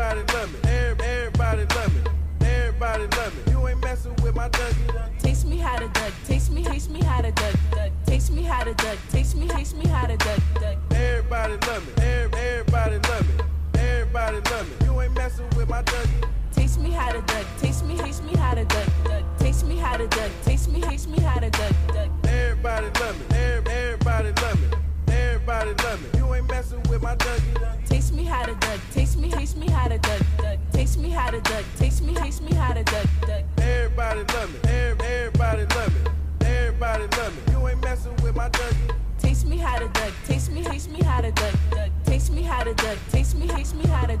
Everybody love me. Everybody love me. Everybody love me. You ain't messing with my Dougie. Teach me how to duck. Teach me, teach me how to duck. duck. Teach me how to duck. Teach me, teach me how to duck. Everybody love me. Everybody love me. Everybody love me. You ain't messing with my Dougie. Teach me how to duck. Teach me, teach me how to duck. duck. Teach me how to duck. Teach me, teach me how to duck. Everybody love me. Everybody love me. Everybody love me. You ain't messing with my Dougie. Teach me how to duck. Teach me taste me how to duck. duck. Taste me how to duck. Taste me, taste me how to duck. duck. Everybody love me. Every- Everybody love me. Everybody love me. You ain't messing with my Dougie. Taste me how to duck. Taste me, taste me how to duck. duck. Taste me how to duck. Taste me, taste me how to